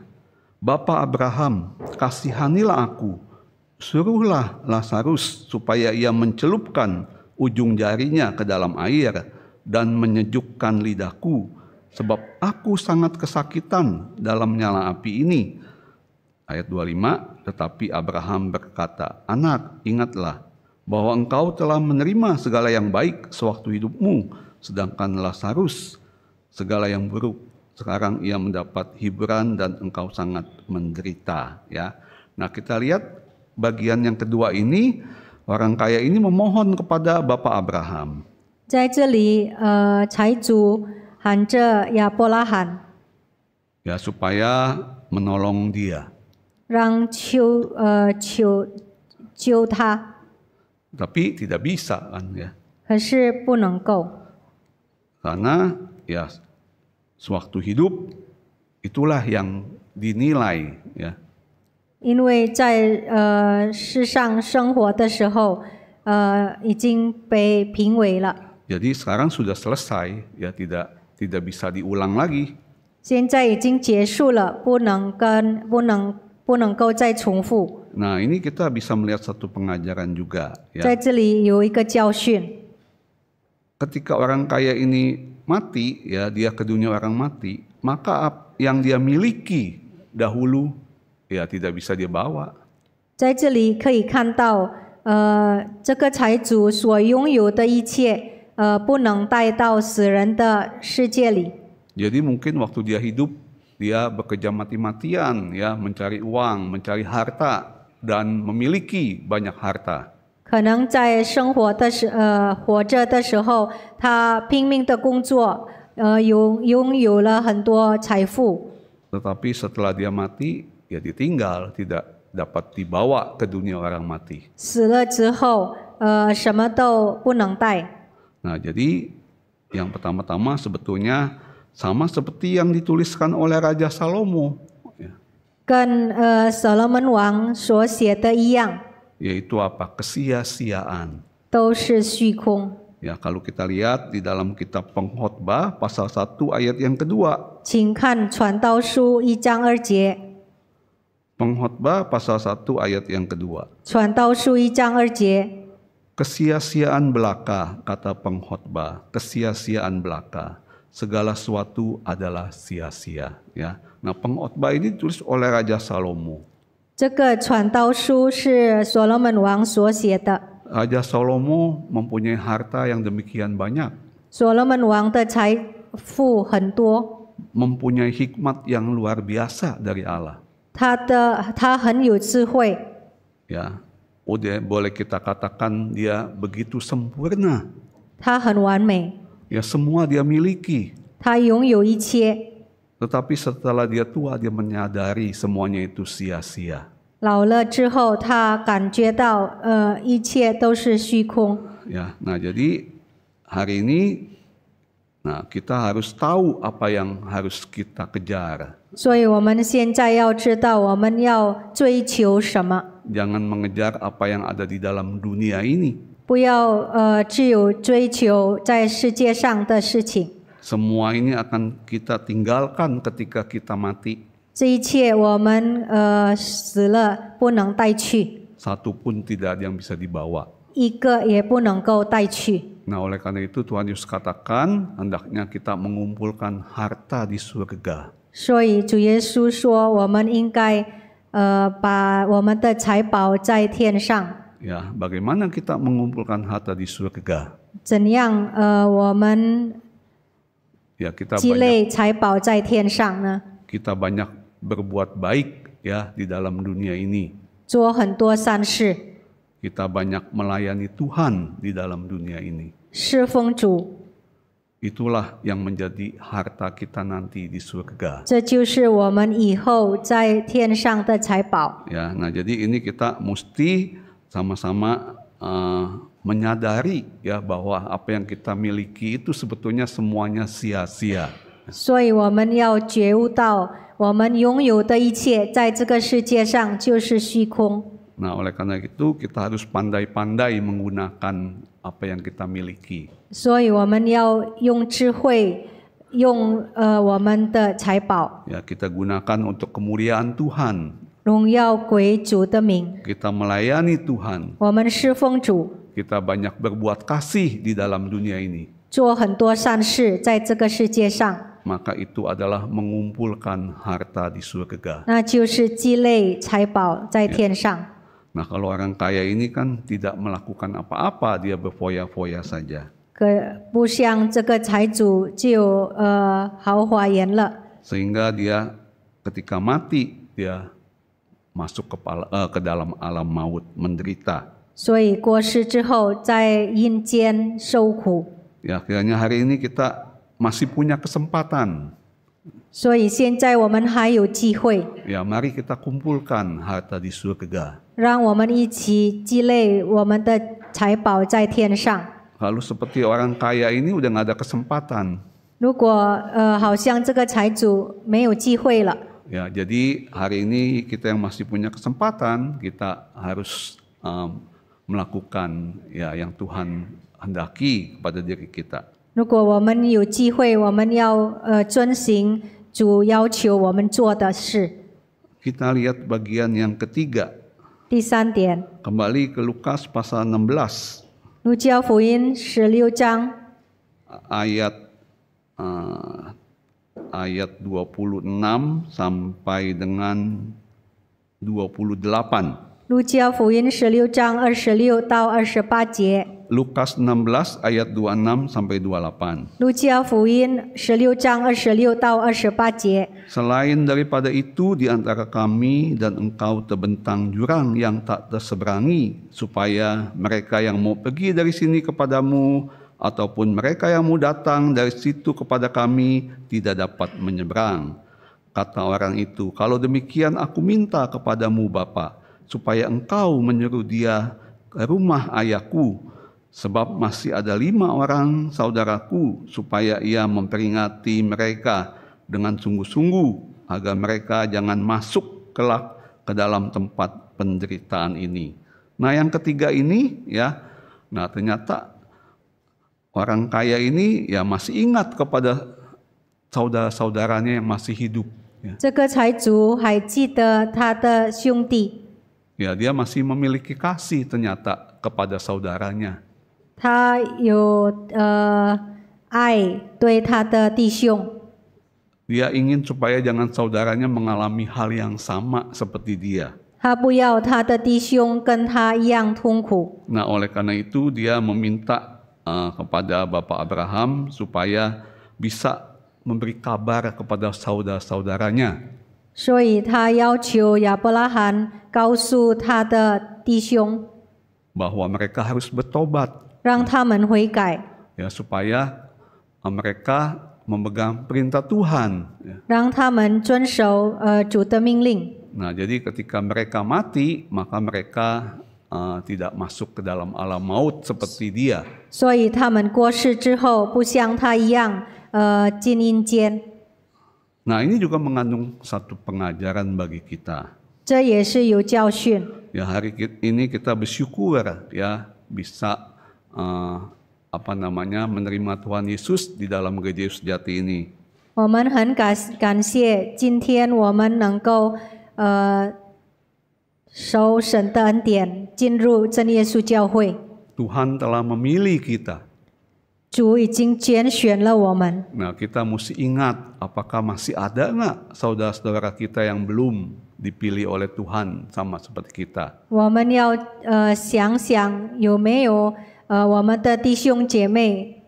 Bapa Abraham, kasihanilah aku. Suruhlah Lazarus supaya ia mencelupkan ujung jarinya ke dalam air dan menyejukkan lidahku sebab aku sangat kesakitan dalam nyala api ini. Ayat 25, tetapi Abraham berkata, Anak, ingatlah bahwa engkau telah menerima segala yang baik sewaktu hidupmu, sedangkan Lazarus segala yang buruk. Sekarang ia mendapat hiburan dan engkau sangat menderita. Ya, Nah kita lihat bagian yang kedua ini, orang kaya ini memohon kepada Bapak Abraham. 在这里，呃，财主喊着亚伯拉罕， ya supaya menolong dia. 让求呃求救他， Tapi tidak bisa kan ya. 可是不能够， Karena ya sewaktu hidup itulah yang dinilai ya. 因为在呃世上生活的时候，呃已经被评为了， Jadi sekarang sudah selesai ya tidak tidak bisa diulang lagi. 现在已经结束了，不能跟不能不能够再重复。 Nah, ini kita bisa melihat satu pengajaran juga 在 ya. 这里有一个教训， Ketika orang kaya ini mati ya, dia ke dunia orang mati, maka ap- yang dia miliki dahulu ya tidak bisa dia bawa. 在这里可以看到，呃，这个财主所拥有的一切，呃，不能带到死人的世界里。 Jadi mungkin waktu dia hidup dia bekerja mati-matian ya, mencari uang, mencari harta dan memiliki banyak harta. 可能在生活的时，呃，活着的时候，他拼命的工作，呃，拥拥有了很多财富。 Tetapi setelah dia mati, ya ditinggal, tidak dapat dibawa ke dunia orang mati. 死了之后，呃，什么都不能带。 Nah, jadi yang pertama-tama sebetulnya sama seperti yang dituliskan oleh Raja Salomo, ya, 跟呃所罗门王所写的一样， yaitu apa? Kesia-siaan. Ya, kalau kita lihat di dalam kitab Pengkhotbah pasal 1 ayat yang kedua. Pengkhotbah pasal 1 ayat yang kedua. Kesia-siaan belaka kata pengkhotbah, kesia-siaan belaka. Segala sesuatu adalah sia-sia, ya. Nah, pengkhotbah ini ditulis oleh Raja Salomo. 这个《传道书》是所罗门王所写的。 Raja Salomo mempunyai harta yang demikian banyak, 所罗门王的财富很多， mempunyai hikmat yang luar biasa dari Allah. 他的他很有智慧， ya, udah boleh kita katakan dia begitu sempurna. 他很完美， Ya semua dia miliki. 他拥有一切。 Tetapi setelah dia tua dia menyadari semuanya itu sia-sia. 老了之后，他感觉到，呃，一切都是虚空。 Ya, nah jadi hari ini nah kita harus tahu apa yang harus kita kejar. 所以我们现在要知道我们要追求什么， Jangan mengejar apa yang ada di dalam dunia ini. 不要呃只有追求在世界上的事情。 Semua ini akan kita tinggalkan ketika kita mati. 这一切我们呃死了不能带去， Satu pun tidak ada yang bisa dibawa. 一个也不能够带去。 Nah, oleh karena itu Tuhan Yesus katakan, hendaknya kita mengumpulkan harta di surga. 所以主耶稣说，我们应该呃把我们的财宝在天上。 Ya, bagaimana kita mengumpulkan harta di surga? 怎样呃我们 ya kita banyak, kita banyak berbuat baik ya di dalam dunia ini. Kita banyak melayani Tuhan di dalam dunia ini. Itulah yang menjadi harta kita nanti di surga. Ya, nah jadi ini kita mesti sama-sama uh, menyadari ya bahwa apa yang kita miliki itu sebetulnya semuanya sia-sia. 所以我们要觉悟到，我们拥有的一切在这个世界上就是虚空。 Nah, oleh karena itu kita harus pandai-pandai menggunakan apa yang kita miliki. 所以我们要用智慧，用呃我们的财宝， Ya, kita gunakan untuk kemuliaan Tuhan. 荣耀归主的名。 Kita melayani Tuhan. 我们侍奉主， Kita banyak berbuat kasih di dalam dunia ini. 做很多善事，在这个世界上， Maka itu adalah mengumpulkan harta di surga. 那就是积累财宝在天上。 Nah, kalau orang kaya ini kan tidak melakukan apa-apa, dia berfoya-foya saja. 可不像这个财主就呃豪华言乐， Sehingga dia ketika mati dia masuk kepala, eh, ke dalam alam maut, menderita. 所以过世之后在阴间受苦。 Ya, kiranya hari ini kita masih punya kesempatan. 所以现在我们还有机会， Ya, mari kita kumpulkan harta di surga. 让我们一起积累我们的财宝在天上。 Kalau seperti orang kaya ini udah nggak ada kesempatan. 如果呃好像这个财主没有机会了， Ya, jadi hari ini kita yang masih punya kesempatan, kita harus um, melakukan ya yang Tuhan hendaki kepada diri kita. 如果我们有机会，我们要呃遵行主要求我们做的事。 Kita lihat bagian yang ketiga. 第三点， Kembali ke Lukas pasal 16 路加福音十六章 ayat uh, ayat 26 sampai dengan 28. 路加福音十六章二十六到二十八节， Lukas 16 ayat 26 sampai 28. 路加福音十六章二十六到二十八节。 Selain daripada itu di antara kami dan engkau terbentang jurang yang tak terseberangi supaya mereka yang mau pergi dari sini kepadamu ataupun mereka yang mau datang dari situ kepada kami tidak dapat menyeberang. Kata orang itu, kalau demikian aku minta kepadamu Bapa supaya engkau menyuruh dia ke rumah ayahku sebab masih ada lima orang saudaraku supaya ia memperingati mereka dengan sungguh-sungguh agar mereka jangan masuk kelak ke dalam tempat penderitaan ini. Nah, yang ketiga ini ya, nah ternyata orang kaya ini ya masih ingat kepada saudara-saudaranya yang masih hidup. Ya. 这个财主还记得他的兄弟， ya, dia masih memiliki kasih ternyata kepada saudaranya. 他有呃爱对他的弟兄， Dia ingin supaya jangan saudaranya mengalami hal yang sama seperti dia. 他不要他的弟兄跟他一样痛苦， Nah, oleh karena itu dia meminta uh, kepada Bapak Abraham supaya bisa memberi kabar kepada saudara-saudaranya. 所以他要求亚伯拉罕告诉他的弟兄， bahwa mereka harus bertobat 让他们悔改， ya supaya uh, mereka memegang perintah Tuhan. ya. 让他们遵守呃主的命令。 Nah, jadi ketika mereka mati, maka mereka uh, tidak masuk ke dalam alam maut seperti dia. 所以他们过世之后，不像他一样呃进阴间。 Nah, ini juga mengandung satu pengajaran bagi kita. 这也是有教训。 Ya, hari ki- ini kita bersyukur ya bisa uh, apa namanya menerima Tuhan Yesus di dalam gereja Yesus Sejati ini. 我们很感感谢今天我们能够呃受神的恩典，进入真耶稣教会。 Tuhan telah memilih kita. 主已经拣选了我们， Nah, kita mesti ingat apakah masih ada nggak saudara-saudara kita yang belum dipilih oleh Tuhan sama seperti kita. 我们要呃想想有没有呃我们的弟兄姐妹，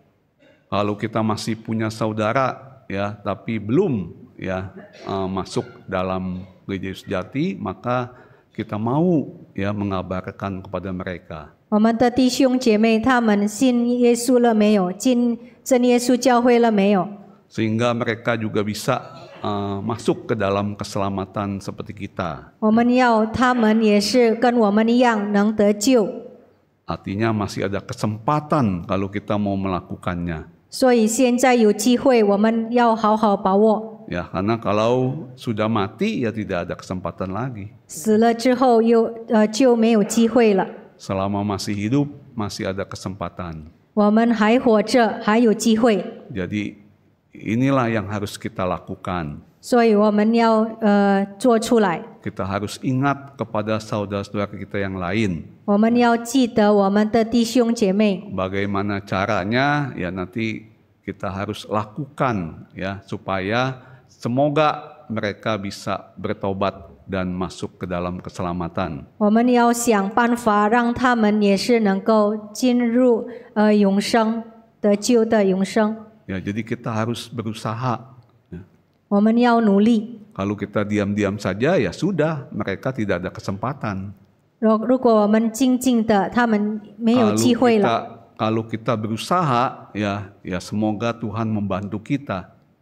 Kalau kita masih punya saudara ya, tapi belum ya eh, masuk dalam gereja sejati, maka kita mau ya mengabarkan kepada mereka. 我们的弟兄姐妹他们信耶稣了没有？进真耶稣教会了没有？ Sehingga mereka juga bisa eh, masuk ke dalam keselamatan seperti kita. 我们要他们也是跟我们一样能得救， Artinya masih ada kesempatan kalau kita mau melakukannya. 所以现在有机会，我们要好好把握。 Ya, karena kalau sudah mati ya tidak ada kesempatan lagi. 死了之后又呃就没有机会了。 selama masih hidup masih ada kesempatan. Jadi inilah yang harus kita lakukan. Kita harus ingat kepada saudara-saudara kita yang lain. Bagaimana caranya? Ya nanti kita harus lakukan ya supaya semoga mereka bisa bertobat dan masuk ke dalam keselamatan. Ya, jadi kita harus berusaha. Ya. Kalau kita diam-diam saja ya sudah, mereka tidak ada kesempatan. Kalau kita, kalau kita berusaha ya ya semoga Tuhan membantu kita.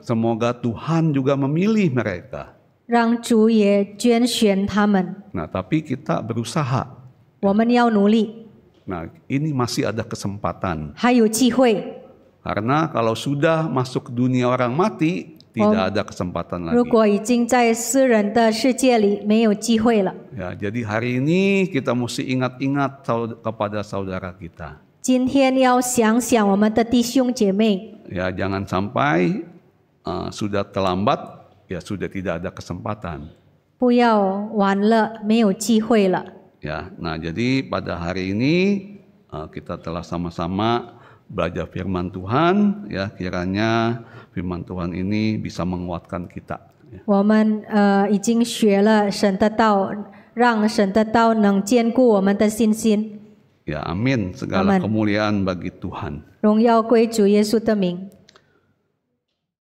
Semoga Tuhan juga memilih mereka. Nah, tapi kita berusaha. Nah, ini masih ada kesempatan. Karena kalau sudah masuk dunia orang mati, tidak ada kesempatan lagi. Ya, jadi hari ini kita mesti ingat-ingat kepada saudara kita. 今天要想想我们的弟兄姐妹， Ya, jangan sampai uh, sudah terlambat, ya sudah tidak ada kesempatan. 不要晚了，没有机会了。 Ya, nah jadi pada hari ini uh, kita telah sama-sama belajar firman Tuhan. Ya, kiranya firman Tuhan ini bisa menguatkan kita. Ya. 我们呃已经学了神的道，让神的道能坚固我们的信心。 Ya, amin. Segala Amin. kemuliaan bagi Tuhan. 荣耀归主耶稣的名。